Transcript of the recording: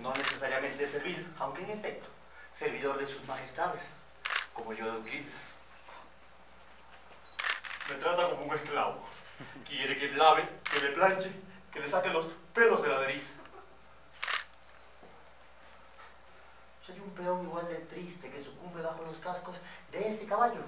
No necesariamente servil, aunque en efecto, servidor de sus majestades, como yo de Euclides. Me trata como un esclavo. Quiere que le lave, que le planche, que le saque los pelos de la nariz. Soy un peón igual de triste que sucumbe bajo los cascos de ese caballo.